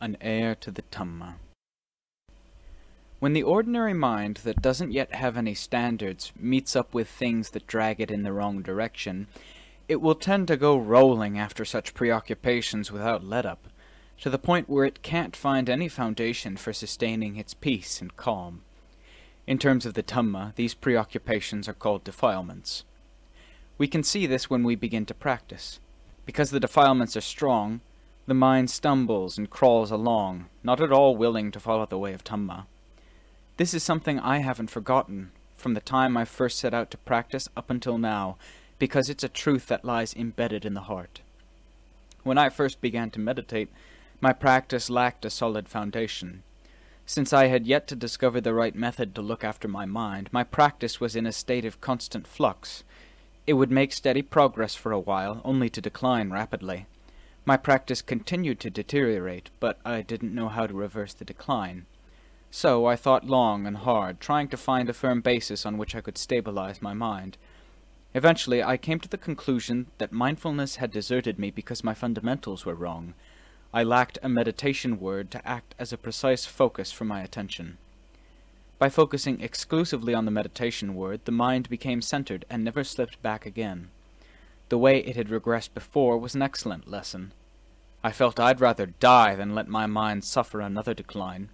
an heir to the Dhamma. When the ordinary mind that doesn't yet have any standards meets up with things that drag it in the wrong direction, it will tend to go rolling after such preoccupations without let-up, to the point where it can't find any foundation for sustaining its peace and calm. In terms of the Dhamma, these preoccupations are called defilements. We can see this when we begin to practice. Because the defilements are strong, the mind stumbles and crawls along, not at all willing to follow the way of Dhamma. This is something I haven't forgotten from the time I first set out to practice up until now, because it's a truth that lies embedded in the heart. When I first began to meditate, my practice lacked a solid foundation. Since I had yet to discover the right method to look after my mind, my practice was in a state of constant flux. It would make steady progress for a while, only to decline rapidly. My practice continued to deteriorate, but I didn't know how to reverse the decline. So I thought long and hard, trying to find a firm basis on which I could stabilize my mind. Eventually, I came to the conclusion that mindfulness had deserted me because my fundamentals were wrong. I lacked a meditation word to act as a precise focus for my attention. By focusing exclusively on the meditation word, the mind became centered and never slipped back again. The way it had regressed before was an excellent lesson. I felt I'd rather die than let my mind suffer another decline.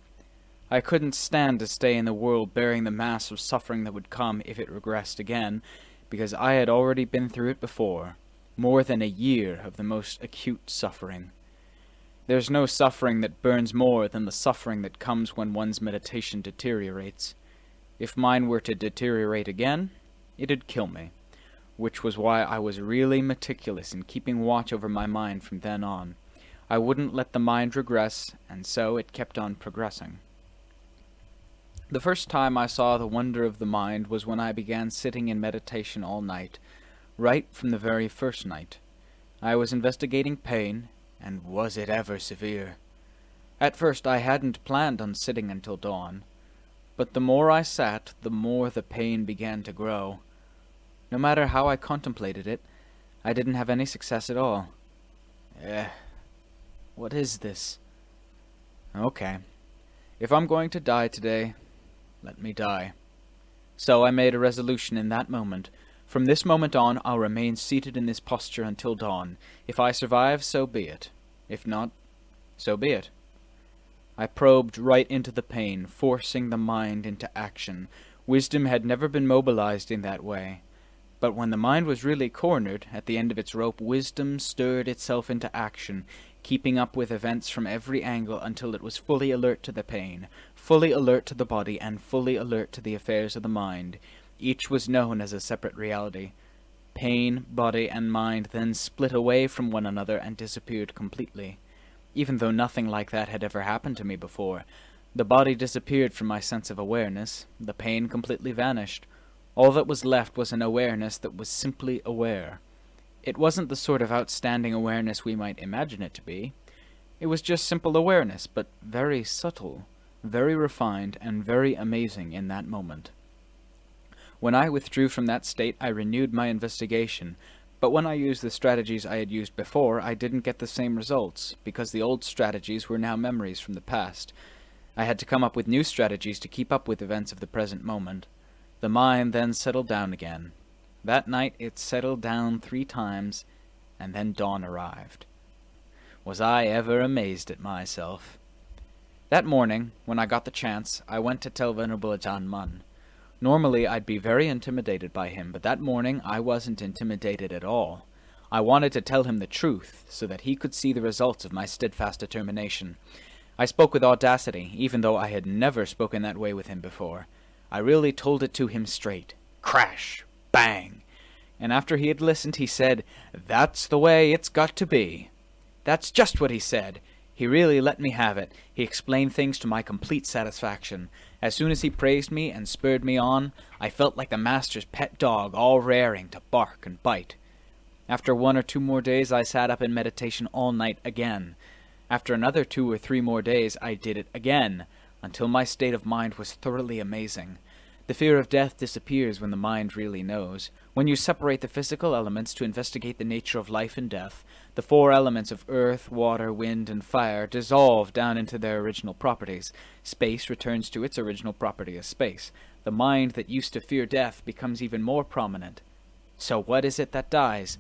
I couldn't stand to stay in the world bearing the mass of suffering that would come if it regressed again, because I had already been through it before, more than a year of the most acute suffering. There's no suffering that burns more than the suffering that comes when one's meditation deteriorates. If mine were to deteriorate again, it'd kill me which was why I was really meticulous in keeping watch over my mind from then on. I wouldn't let the mind regress, and so it kept on progressing. The first time I saw the wonder of the mind was when I began sitting in meditation all night, right from the very first night. I was investigating pain, and was it ever severe? At first I hadn't planned on sitting until dawn, but the more I sat, the more the pain began to grow. No matter how I contemplated it, I didn't have any success at all. Eh, what is this? Okay. If I'm going to die today, let me die. So I made a resolution in that moment. From this moment on, I'll remain seated in this posture until dawn. If I survive, so be it. If not, so be it. I probed right into the pain, forcing the mind into action. Wisdom had never been mobilized in that way. But when the mind was really cornered, at the end of its rope, wisdom stirred itself into action, keeping up with events from every angle until it was fully alert to the pain, fully alert to the body, and fully alert to the affairs of the mind. Each was known as a separate reality. Pain, body, and mind then split away from one another and disappeared completely. Even though nothing like that had ever happened to me before, the body disappeared from my sense of awareness, the pain completely vanished, all that was left was an awareness that was simply aware. It wasn't the sort of outstanding awareness we might imagine it to be. It was just simple awareness, but very subtle, very refined, and very amazing in that moment. When I withdrew from that state, I renewed my investigation, but when I used the strategies I had used before, I didn't get the same results, because the old strategies were now memories from the past. I had to come up with new strategies to keep up with events of the present moment. The mind then settled down again. That night it settled down three times, and then dawn arrived. Was I ever amazed at myself? That morning, when I got the chance, I went to tell Venerable Ajahn Mun. Normally I'd be very intimidated by him, but that morning I wasn't intimidated at all. I wanted to tell him the truth, so that he could see the results of my steadfast determination. I spoke with audacity, even though I had never spoken that way with him before. I really told it to him straight. Crash! Bang! And after he had listened, he said, That's the way it's got to be. That's just what he said. He really let me have it. He explained things to my complete satisfaction. As soon as he praised me and spurred me on, I felt like the master's pet dog, all raring to bark and bite. After one or two more days, I sat up in meditation all night again. After another two or three more days, I did it again until my state of mind was thoroughly amazing. The fear of death disappears when the mind really knows. When you separate the physical elements to investigate the nature of life and death, the four elements of earth, water, wind, and fire dissolve down into their original properties. Space returns to its original property as space. The mind that used to fear death becomes even more prominent. So what is it that dies?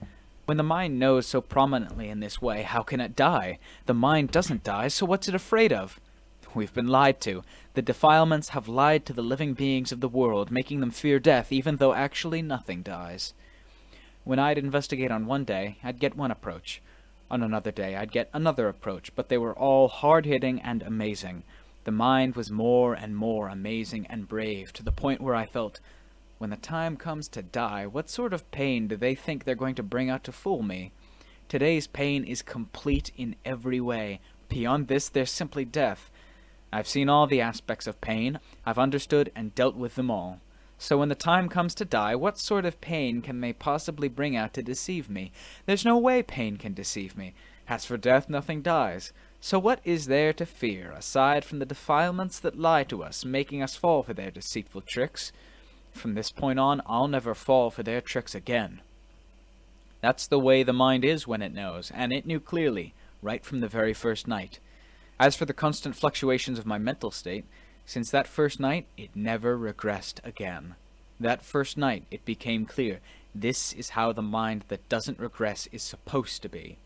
When the mind knows so prominently in this way, how can it die? The mind doesn't die, so what's it afraid of? We've been lied to. The defilements have lied to the living beings of the world, making them fear death, even though actually nothing dies. When I'd investigate on one day, I'd get one approach. On another day, I'd get another approach, but they were all hard-hitting and amazing. The mind was more and more amazing and brave, to the point where I felt, when the time comes to die, what sort of pain do they think they're going to bring out to fool me? Today's pain is complete in every way. Beyond this, there's simply death. I've seen all the aspects of pain. I've understood and dealt with them all. So when the time comes to die, what sort of pain can they possibly bring out to deceive me? There's no way pain can deceive me. As for death, nothing dies. So what is there to fear, aside from the defilements that lie to us, making us fall for their deceitful tricks? From this point on, I'll never fall for their tricks again. That's the way the mind is when it knows, and it knew clearly, right from the very first night. As for the constant fluctuations of my mental state, since that first night, it never regressed again. That first night, it became clear, this is how the mind that doesn't regress is supposed to be.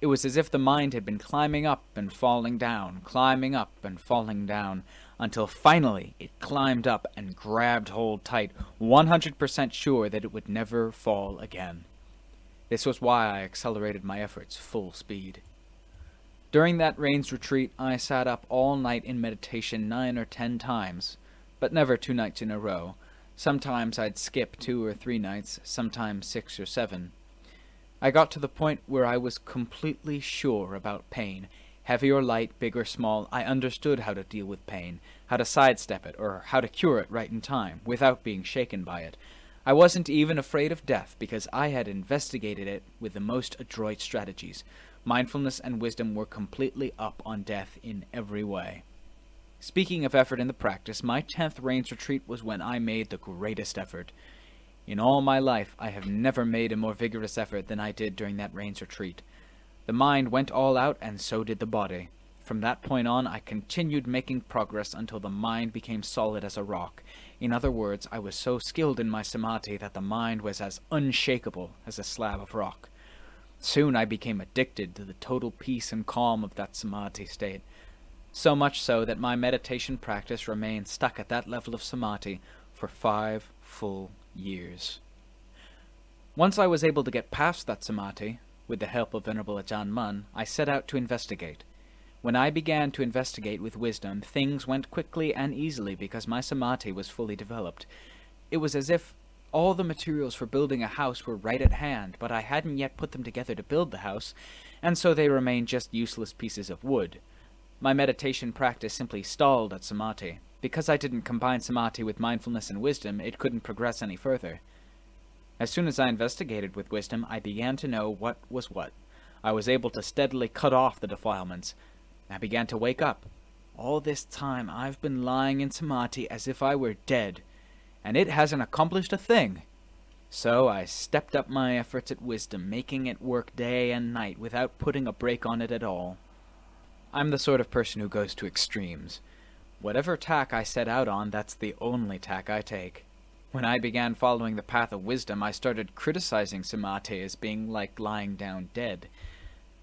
It was as if the mind had been climbing up and falling down, climbing up and falling down, until finally it climbed up and grabbed hold tight, 100% sure that it would never fall again. This was why I accelerated my efforts full speed. During that rains retreat, I sat up all night in meditation nine or ten times, but never two nights in a row. Sometimes I'd skip two or three nights, sometimes six or seven. I got to the point where I was completely sure about pain, Heavy or light, big or small, I understood how to deal with pain, how to sidestep it, or how to cure it right in time, without being shaken by it. I wasn't even afraid of death, because I had investigated it with the most adroit strategies. Mindfulness and wisdom were completely up on death in every way. Speaking of effort in the practice, my 10th Rains Retreat was when I made the greatest effort. In all my life, I have never made a more vigorous effort than I did during that Rains Retreat. The mind went all out, and so did the body. From that point on, I continued making progress until the mind became solid as a rock. In other words, I was so skilled in my samadhi that the mind was as unshakable as a slab of rock. Soon I became addicted to the total peace and calm of that samadhi state. So much so that my meditation practice remained stuck at that level of samadhi for five full years. Once I was able to get past that samadhi, with the help of Venerable Ajahn Mun, I set out to investigate. When I began to investigate with wisdom, things went quickly and easily because my samadhi was fully developed. It was as if all the materials for building a house were right at hand, but I hadn't yet put them together to build the house, and so they remained just useless pieces of wood. My meditation practice simply stalled at samadhi. Because I didn't combine samadhi with mindfulness and wisdom, it couldn't progress any further. As soon as I investigated with wisdom, I began to know what was what. I was able to steadily cut off the defilements. I began to wake up. All this time I've been lying in samadhi as if I were dead, and it hasn't accomplished a thing. So I stepped up my efforts at wisdom, making it work day and night without putting a brake on it at all. I'm the sort of person who goes to extremes. Whatever tack I set out on, that's the only tack I take. When I began following the path of wisdom, I started criticizing samadhi as being like lying down dead.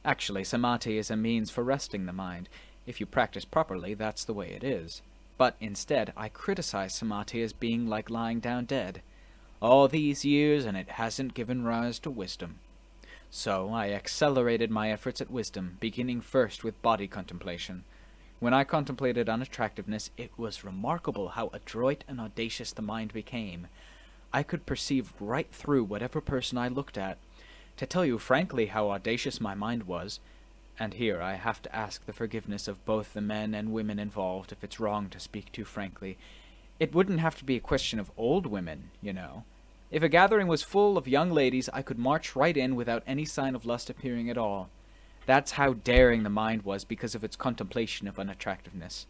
Actually, samadhi is a means for resting the mind. If you practice properly, that's the way it is. But instead, I criticize samadhi as being like lying down dead. All these years, and it hasn't given rise to wisdom. So I accelerated my efforts at wisdom, beginning first with body contemplation. When I contemplated unattractiveness, it was remarkable how adroit and audacious the mind became. I could perceive right through whatever person I looked at. To tell you frankly how audacious my mind was, and here I have to ask the forgiveness of both the men and women involved if it's wrong to speak too frankly. It wouldn't have to be a question of old women, you know. If a gathering was full of young ladies, I could march right in without any sign of lust appearing at all. That's how daring the mind was because of its contemplation of unattractiveness.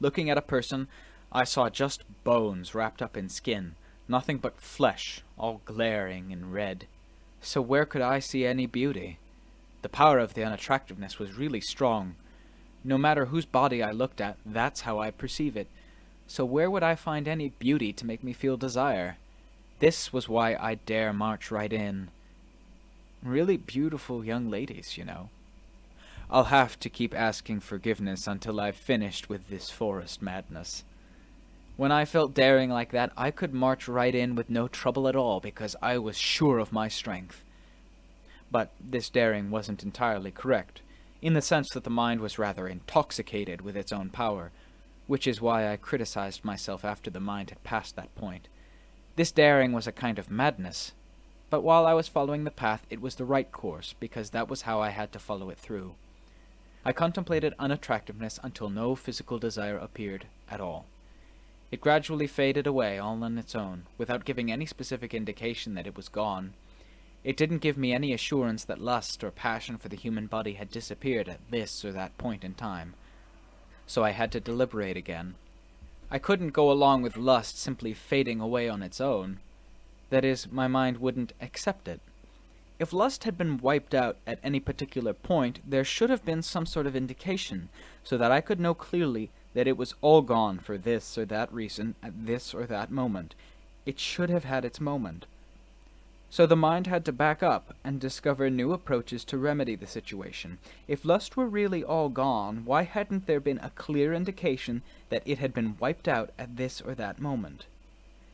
Looking at a person, I saw just bones wrapped up in skin, Nothing but flesh, all glaring and red. So where could I see any beauty? The power of the unattractiveness was really strong. No matter whose body I looked at, that's how I perceive it. So where would I find any beauty to make me feel desire? This was why I dare march right in. Really beautiful young ladies, you know. I'll have to keep asking forgiveness until I've finished with this forest madness. When I felt daring like that, I could march right in with no trouble at all because I was sure of my strength. But this daring wasn't entirely correct, in the sense that the mind was rather intoxicated with its own power, which is why I criticized myself after the mind had passed that point. This daring was a kind of madness, but while I was following the path, it was the right course, because that was how I had to follow it through. I contemplated unattractiveness until no physical desire appeared at all. It gradually faded away all on its own, without giving any specific indication that it was gone. It didn't give me any assurance that lust or passion for the human body had disappeared at this or that point in time. So I had to deliberate again. I couldn't go along with lust simply fading away on its own. That is, my mind wouldn't accept it. If lust had been wiped out at any particular point, there should have been some sort of indication, so that I could know clearly that it was all gone for this or that reason at this or that moment. It should have had its moment. So the mind had to back up and discover new approaches to remedy the situation. If lust were really all gone, why hadn't there been a clear indication that it had been wiped out at this or that moment?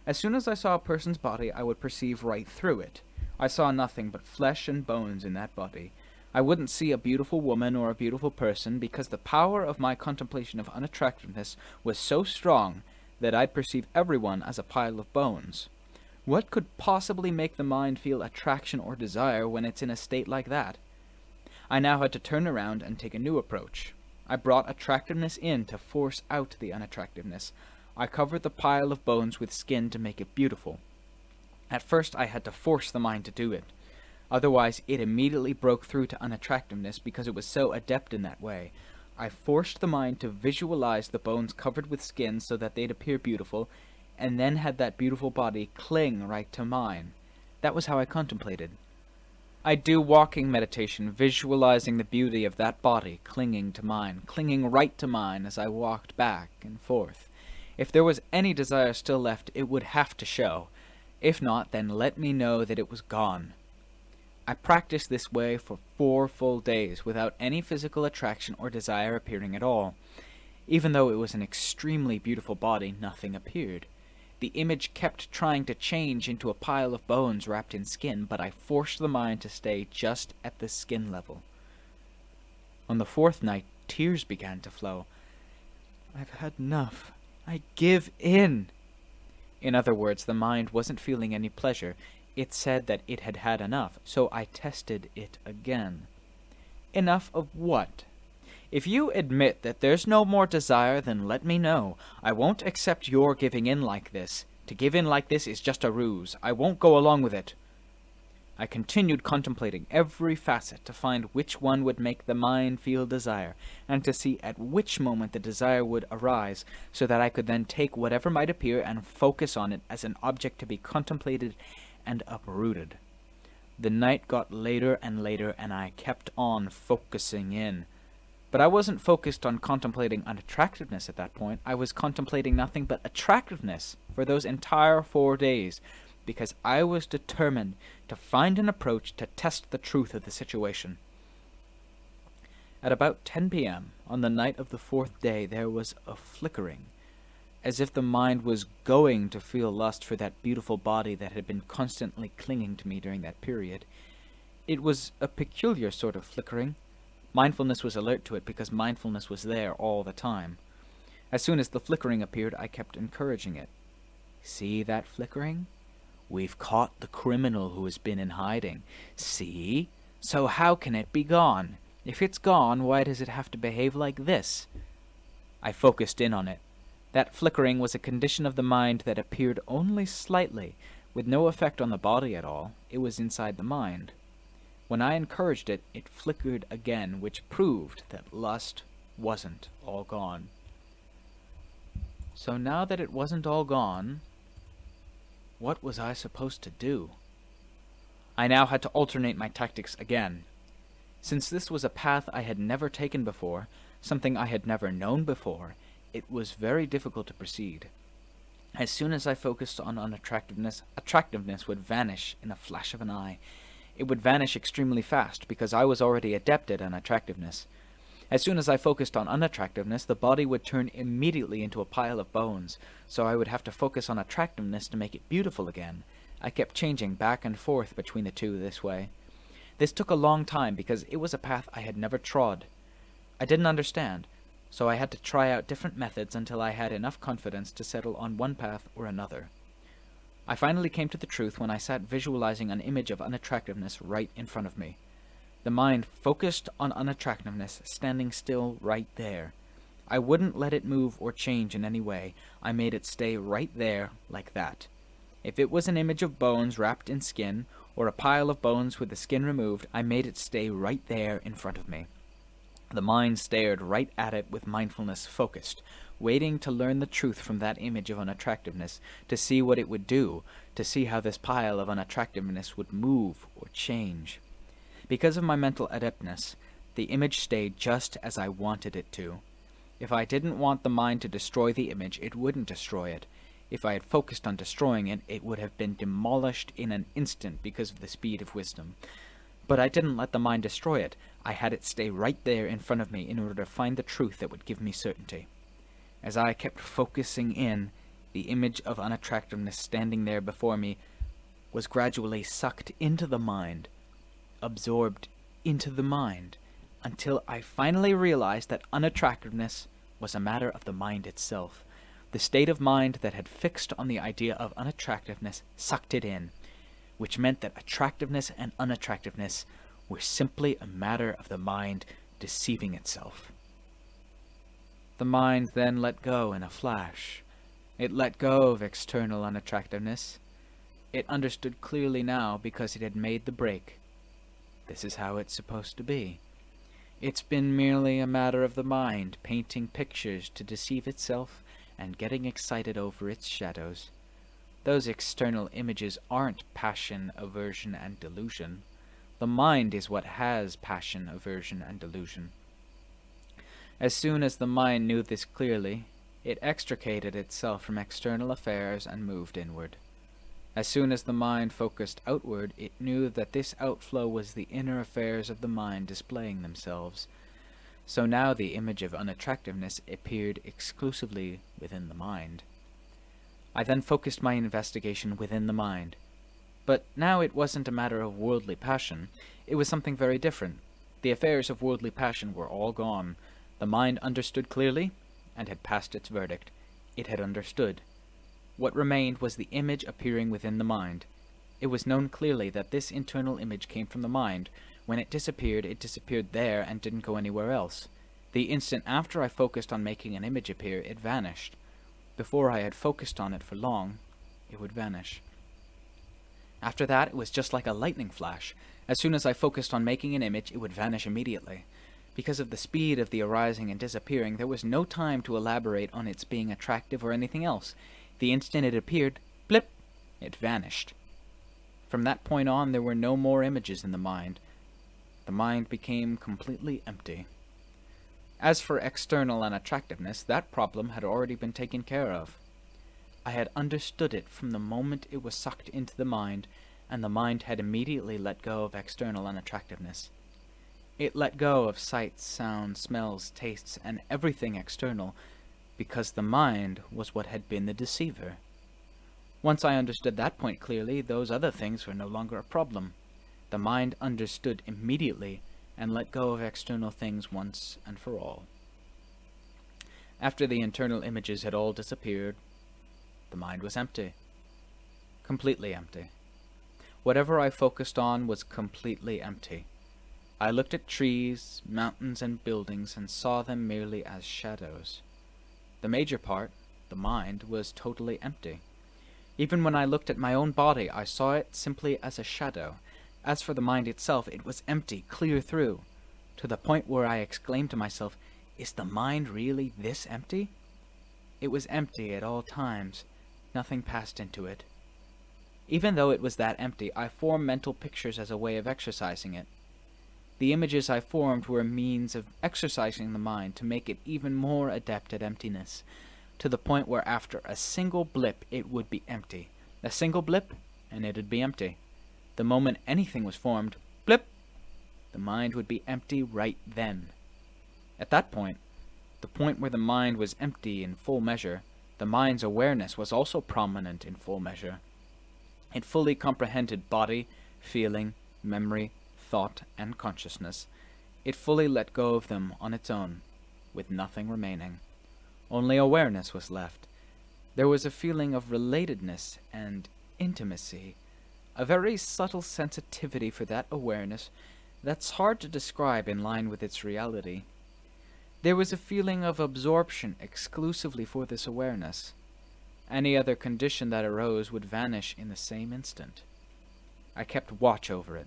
As soon as I saw a person's body, I would perceive right through it. I saw nothing but flesh and bones in that body. I wouldn't see a beautiful woman or a beautiful person because the power of my contemplation of unattractiveness was so strong that I'd perceive everyone as a pile of bones. What could possibly make the mind feel attraction or desire when it's in a state like that? I now had to turn around and take a new approach. I brought attractiveness in to force out the unattractiveness. I covered the pile of bones with skin to make it beautiful. At first I had to force the mind to do it. Otherwise, it immediately broke through to unattractiveness because it was so adept in that way. I forced the mind to visualize the bones covered with skin so that they'd appear beautiful, and then had that beautiful body cling right to mine. That was how I contemplated. I do walking meditation, visualizing the beauty of that body clinging to mine, clinging right to mine as I walked back and forth. If there was any desire still left, it would have to show. If not, then let me know that it was gone. I practiced this way for four full days without any physical attraction or desire appearing at all. Even though it was an extremely beautiful body, nothing appeared. The image kept trying to change into a pile of bones wrapped in skin, but I forced the mind to stay just at the skin level. On the fourth night, tears began to flow. I've had enough. I give in. In other words, the mind wasn't feeling any pleasure. It said that it had had enough, so I tested it again. Enough of what? If you admit that there's no more desire, then let me know. I won't accept your giving in like this. To give in like this is just a ruse. I won't go along with it. I continued contemplating every facet to find which one would make the mind feel desire, and to see at which moment the desire would arise, so that I could then take whatever might appear and focus on it as an object to be contemplated and uprooted. The night got later and later, and I kept on focusing in. But I wasn't focused on contemplating unattractiveness at that point. I was contemplating nothing but attractiveness for those entire four days, because I was determined to find an approach to test the truth of the situation. At about 10 p.m., on the night of the fourth day, there was a flickering, as if the mind was going to feel lust for that beautiful body that had been constantly clinging to me during that period. It was a peculiar sort of flickering. Mindfulness was alert to it because mindfulness was there all the time. As soon as the flickering appeared, I kept encouraging it. See that flickering? We've caught the criminal who has been in hiding. See? So how can it be gone? If it's gone, why does it have to behave like this? I focused in on it. That flickering was a condition of the mind that appeared only slightly, with no effect on the body at all. It was inside the mind. When I encouraged it, it flickered again, which proved that lust wasn't all gone. So now that it wasn't all gone, what was I supposed to do? I now had to alternate my tactics again. Since this was a path I had never taken before, something I had never known before, it was very difficult to proceed. As soon as I focused on unattractiveness, attractiveness would vanish in a flash of an eye. It would vanish extremely fast, because I was already adept at unattractiveness. As soon as I focused on unattractiveness, the body would turn immediately into a pile of bones, so I would have to focus on attractiveness to make it beautiful again. I kept changing back and forth between the two this way. This took a long time because it was a path I had never trod. I didn't understand, so I had to try out different methods until I had enough confidence to settle on one path or another. I finally came to the truth when I sat visualizing an image of unattractiveness right in front of me. The mind focused on unattractiveness, standing still right there. I wouldn't let it move or change in any way. I made it stay right there, like that. If it was an image of bones wrapped in skin, or a pile of bones with the skin removed, I made it stay right there in front of me. The mind stared right at it with mindfulness focused, waiting to learn the truth from that image of unattractiveness, to see what it would do, to see how this pile of unattractiveness would move or change. Because of my mental adeptness, the image stayed just as I wanted it to. If I didn't want the mind to destroy the image, it wouldn't destroy it. If I had focused on destroying it, it would have been demolished in an instant because of the speed of wisdom. But I didn't let the mind destroy it. I had it stay right there in front of me in order to find the truth that would give me certainty. As I kept focusing in, the image of unattractiveness standing there before me was gradually sucked into the mind, absorbed into the mind until I finally realized that unattractiveness was a matter of the mind itself. The state of mind that had fixed on the idea of unattractiveness sucked it in, which meant that attractiveness and unattractiveness were simply a matter of the mind deceiving itself. The mind then let go in a flash. It let go of external unattractiveness. It understood clearly now because it had made the break this is how it's supposed to be. It's been merely a matter of the mind painting pictures to deceive itself and getting excited over its shadows. Those external images aren't passion, aversion, and delusion. The mind is what has passion, aversion, and delusion. As soon as the mind knew this clearly, it extricated itself from external affairs and moved inward. As soon as the mind focused outward, it knew that this outflow was the inner affairs of the mind displaying themselves. So now the image of unattractiveness appeared exclusively within the mind. I then focused my investigation within the mind. But now it wasn't a matter of worldly passion, it was something very different. The affairs of worldly passion were all gone. The mind understood clearly, and had passed its verdict. It had understood. What remained was the image appearing within the mind. It was known clearly that this internal image came from the mind. When it disappeared, it disappeared there and didn't go anywhere else. The instant after I focused on making an image appear, it vanished. Before I had focused on it for long, it would vanish. After that, it was just like a lightning flash. As soon as I focused on making an image, it would vanish immediately. Because of the speed of the arising and disappearing, there was no time to elaborate on its being attractive or anything else. The instant it appeared, blip, it vanished. From that point on, there were no more images in the mind. The mind became completely empty. As for external unattractiveness, that problem had already been taken care of. I had understood it from the moment it was sucked into the mind, and the mind had immediately let go of external unattractiveness. It let go of sights, sounds, smells, tastes, and everything external, because the mind was what had been the deceiver. Once I understood that point clearly, those other things were no longer a problem. The mind understood immediately and let go of external things once and for all. After the internal images had all disappeared, the mind was empty. Completely empty. Whatever I focused on was completely empty. I looked at trees, mountains, and buildings and saw them merely as shadows. The major part, the mind, was totally empty. Even when I looked at my own body, I saw it simply as a shadow. As for the mind itself, it was empty, clear through, to the point where I exclaimed to myself, Is the mind really this empty? It was empty at all times. Nothing passed into it. Even though it was that empty, I formed mental pictures as a way of exercising it. The images I formed were a means of exercising the mind to make it even more adept at emptiness, to the point where after a single blip it would be empty. A single blip, and it'd be empty. The moment anything was formed, blip, the mind would be empty right then. At that point, the point where the mind was empty in full measure, the mind's awareness was also prominent in full measure. It fully comprehended body, feeling, memory, thought, and consciousness. It fully let go of them on its own, with nothing remaining. Only awareness was left. There was a feeling of relatedness and intimacy, a very subtle sensitivity for that awareness that's hard to describe in line with its reality. There was a feeling of absorption exclusively for this awareness. Any other condition that arose would vanish in the same instant. I kept watch over it.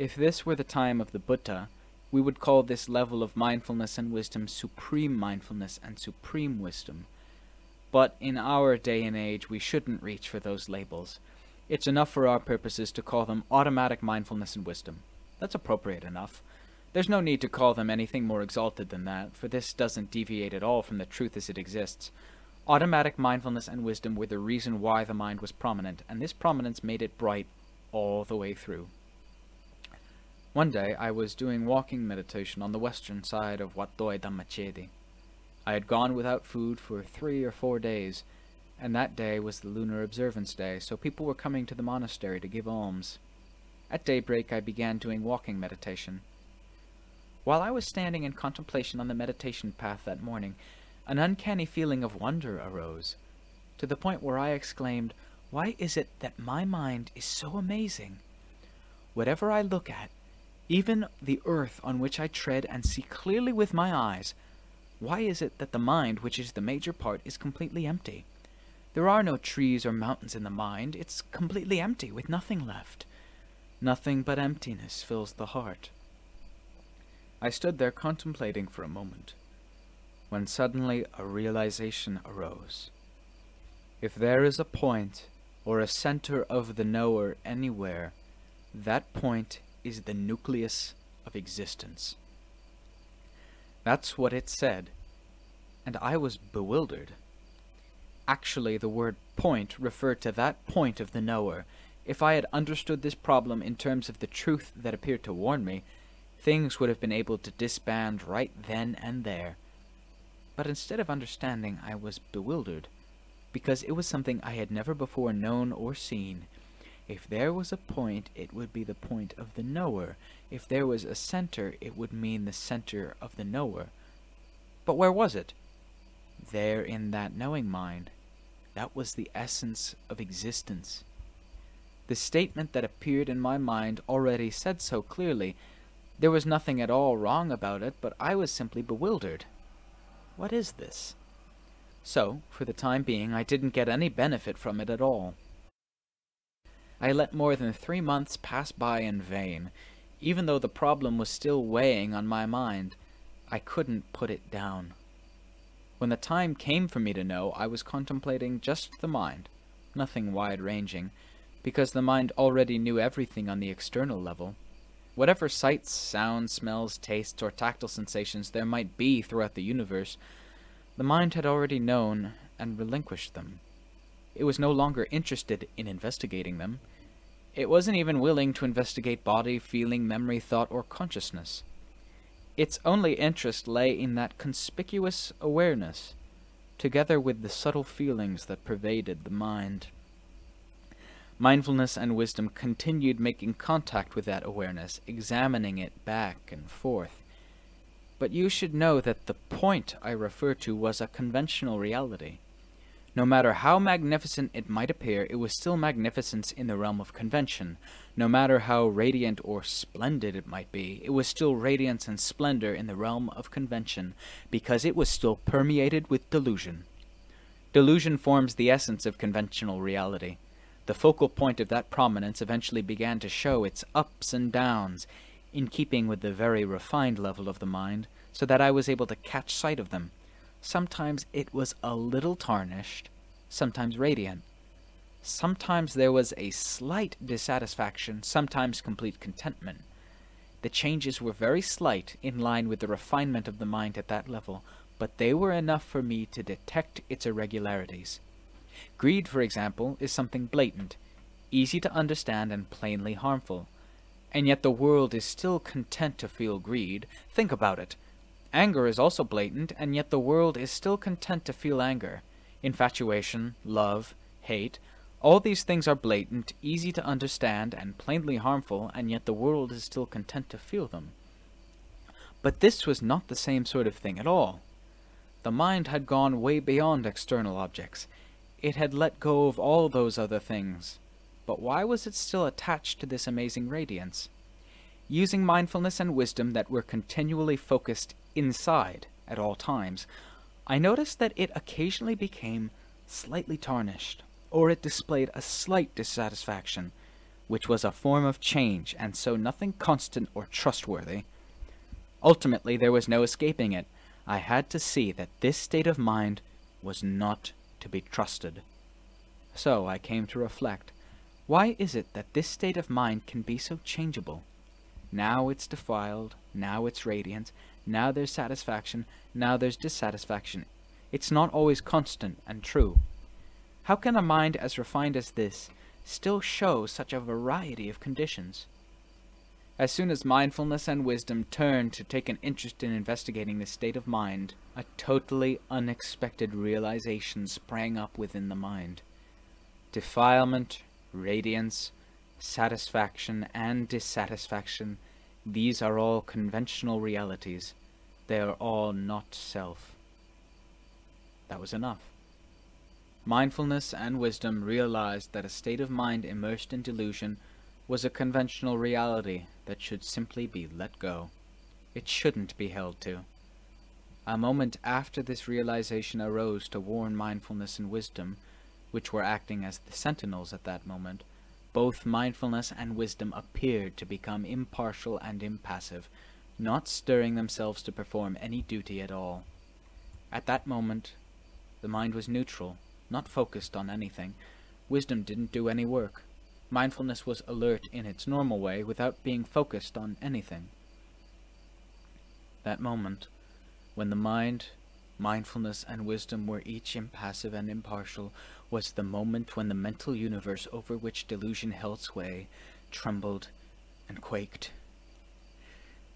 If this were the time of the Buddha, we would call this level of mindfulness and wisdom supreme mindfulness and supreme wisdom. But in our day and age, we shouldn't reach for those labels. It's enough for our purposes to call them automatic mindfulness and wisdom. That's appropriate enough. There's no need to call them anything more exalted than that, for this doesn't deviate at all from the truth as it exists. Automatic mindfulness and wisdom were the reason why the mind was prominent, and this prominence made it bright all the way through. One day I was doing walking meditation on the western side of Wat Doi Dhammachedi. I had gone without food for three or four days, and that day was the lunar observance day, so people were coming to the monastery to give alms. At daybreak I began doing walking meditation. While I was standing in contemplation on the meditation path that morning, an uncanny feeling of wonder arose, to the point where I exclaimed, Why is it that my mind is so amazing? Whatever I look at, even the earth on which I tread and see clearly with my eyes, why is it that the mind, which is the major part, is completely empty? There are no trees or mountains in the mind. It's completely empty, with nothing left. Nothing but emptiness fills the heart. I stood there contemplating for a moment, when suddenly a realization arose. If there is a point or a center of the knower anywhere, that point is the nucleus of existence. That's what it said, and I was bewildered. Actually, the word point referred to that point of the knower. If I had understood this problem in terms of the truth that appeared to warn me, things would have been able to disband right then and there. But instead of understanding, I was bewildered, because it was something I had never before known or seen. If there was a point, it would be the point of the knower. If there was a center, it would mean the center of the knower. But where was it? There in that knowing mind. That was the essence of existence. The statement that appeared in my mind already said so clearly there was nothing at all wrong about it, but I was simply bewildered. What is this? So, for the time being, I didn't get any benefit from it at all. I let more than three months pass by in vain. Even though the problem was still weighing on my mind, I couldn't put it down. When the time came for me to know, I was contemplating just the mind, nothing wide-ranging, because the mind already knew everything on the external level. Whatever sights, sounds, smells, tastes, or tactile sensations there might be throughout the universe, the mind had already known and relinquished them. It was no longer interested in investigating them. It wasn't even willing to investigate body, feeling, memory, thought, or consciousness. Its only interest lay in that conspicuous awareness, together with the subtle feelings that pervaded the mind. Mindfulness and wisdom continued making contact with that awareness, examining it back and forth. But you should know that the point I refer to was a conventional reality. No matter how magnificent it might appear, it was still magnificence in the realm of convention. No matter how radiant or splendid it might be, it was still radiance and splendor in the realm of convention, because it was still permeated with delusion. Delusion forms the essence of conventional reality. The focal point of that prominence eventually began to show its ups and downs, in keeping with the very refined level of the mind, so that I was able to catch sight of them. Sometimes it was a little tarnished, sometimes radiant. Sometimes there was a slight dissatisfaction, sometimes complete contentment. The changes were very slight, in line with the refinement of the mind at that level, but they were enough for me to detect its irregularities. Greed, for example, is something blatant, easy to understand and plainly harmful. And yet the world is still content to feel greed. Think about it. Anger is also blatant, and yet the world is still content to feel anger. Infatuation, love, hate, all these things are blatant, easy to understand, and plainly harmful, and yet the world is still content to feel them. But this was not the same sort of thing at all. The mind had gone way beyond external objects. It had let go of all those other things. But why was it still attached to this amazing radiance? Using mindfulness and wisdom that were continually focused inside at all times, I noticed that it occasionally became slightly tarnished, or it displayed a slight dissatisfaction, which was a form of change, and so nothing constant or trustworthy. Ultimately, there was no escaping it. I had to see that this state of mind was not to be trusted. So I came to reflect, why is it that this state of mind can be so changeable? Now it's defiled, now it's radiant, now there's satisfaction, now there's dissatisfaction. It's not always constant and true. How can a mind as refined as this still show such a variety of conditions? As soon as mindfulness and wisdom turned to take an interest in investigating this state of mind, a totally unexpected realization sprang up within the mind. Defilement, radiance, satisfaction, and dissatisfaction, these are all conventional realities. They are all not self. That was enough. Mindfulness and wisdom realized that a state of mind immersed in delusion was a conventional reality that should simply be let go. It shouldn't be held to. A moment after this realization arose to warn mindfulness and wisdom, which were acting as the sentinels at that moment, both mindfulness and wisdom appeared to become impartial and impassive, not stirring themselves to perform any duty at all. At that moment, the mind was neutral, not focused on anything. Wisdom didn't do any work. Mindfulness was alert in its normal way without being focused on anything. That moment, when the mind, mindfulness, and wisdom were each impassive and impartial, was the moment when the mental universe over which delusion held sway trembled and quaked.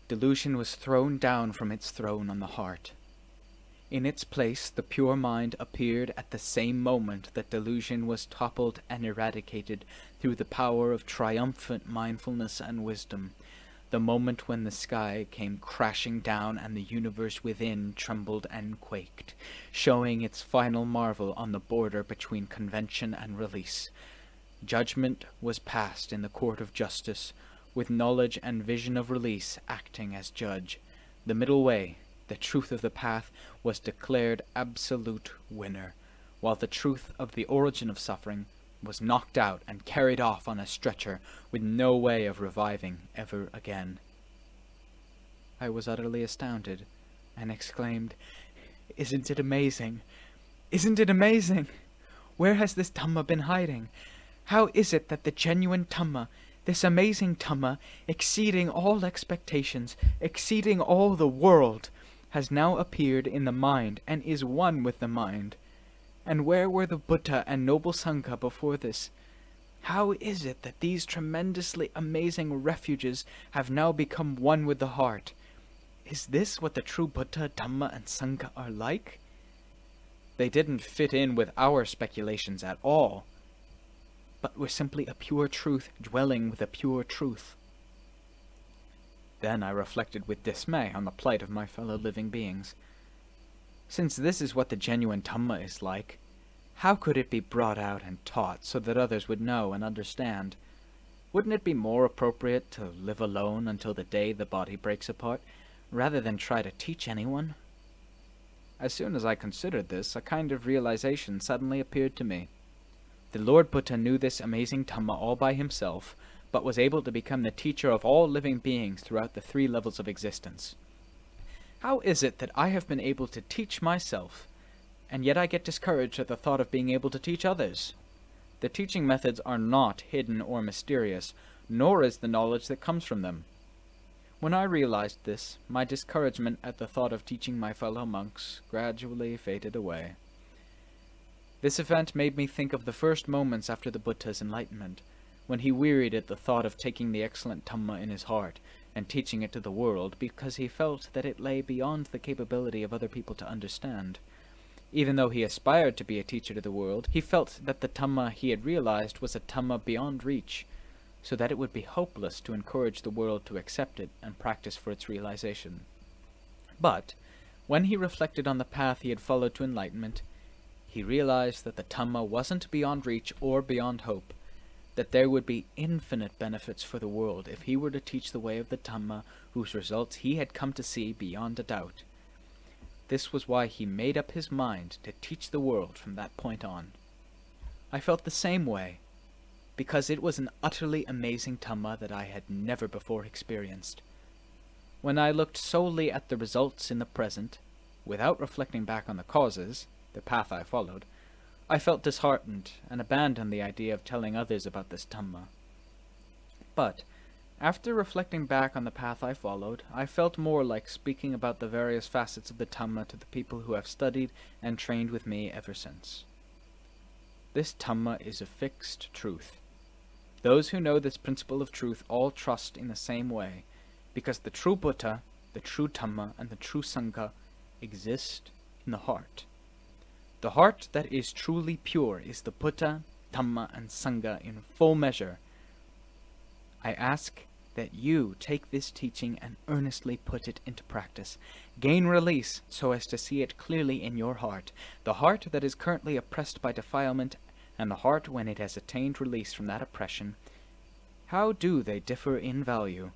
Delusion was thrown down from its throne on the heart. In its place, the pure mind appeared at the same moment that delusion was toppled and eradicated through the power of triumphant mindfulness and wisdom, the moment when the sky came crashing down and the universe within trembled and quaked, showing its final marvel on the border between convention and release. Judgment was passed in the court of justice, with knowledge and vision of release acting as judge. The middle way, the truth of the path was declared absolute winner, while the truth of the origin of suffering was knocked out and carried off on a stretcher with no way of reviving ever again. I was utterly astounded and exclaimed, Isn't it amazing? Isn't it amazing? Where has this Dhamma been hiding? How is it that the genuine Dhamma, this amazing Dhamma, exceeding all expectations, exceeding all the world, has now appeared in the mind and is one with the mind. And where were the Buddha and noble Sangha before this? How is it that these tremendously amazing refuges have now become one with the heart? Is this what the true Buddha, Dhamma, and Sangha are like? They didn't fit in with our speculations at all, but were simply a pure truth dwelling with a pure truth. Then I reflected with dismay on the plight of my fellow living beings. Since this is what the genuine Dhamma is like, how could it be brought out and taught so that others would know and understand? Wouldn't it be more appropriate to live alone until the day the body breaks apart, rather than try to teach anyone? As soon as I considered this, a kind of realization suddenly appeared to me. The Lord Buddha knew this amazing Dhamma all by himself, but was able to become the teacher of all living beings throughout the three levels of existence. How is it that I have been able to teach myself, and yet I get discouraged at the thought of being able to teach others? The teaching methods are not hidden or mysterious, nor is the knowledge that comes from them. When I realized this, my discouragement at the thought of teaching my fellow monks gradually faded away. This event made me think of the first moments after the Buddha's enlightenment, when he wearied at the thought of taking the excellent Dhamma in his heart and teaching it to the world because he felt that it lay beyond the capability of other people to understand. Even though he aspired to be a teacher to the world, he felt that the Dhamma he had realized was a Dhamma beyond reach, so that it would be hopeless to encourage the world to accept it and practice for its realization. But, when he reflected on the path he had followed to enlightenment, he realized that the Dhamma wasn't beyond reach or beyond hope, that there would be infinite benefits for the world if he were to teach the way of the Dhamma whose results he had come to see beyond a doubt. This was why he made up his mind to teach the world from that point on. I felt the same way, because it was an utterly amazing Dhamma that I had never before experienced. When I looked solely at the results in the present, without reflecting back on the causes, the path I followed, I felt disheartened and abandoned the idea of telling others about this Dhamma. But, after reflecting back on the path I followed, I felt more like speaking about the various facets of the Dhamma to the people who have studied and trained with me ever since. This Dhamma is a fixed truth. Those who know this principle of truth all trust in the same way, because the true Buddha, the true Dhamma, and the true Sangha exist in the heart. The heart that is truly pure is the Buddha, Dhamma, and Sangha in full measure, I ask that you take this teaching and earnestly put it into practice. Gain release so as to see it clearly in your heart, the heart that is currently oppressed by defilement, and the heart when it has attained release from that oppression. How do they differ in value?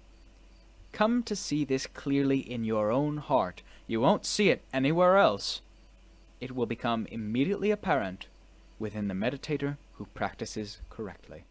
Come to see this clearly in your own heart. You won't see it anywhere else. It will become immediately apparent within the meditator who practices correctly.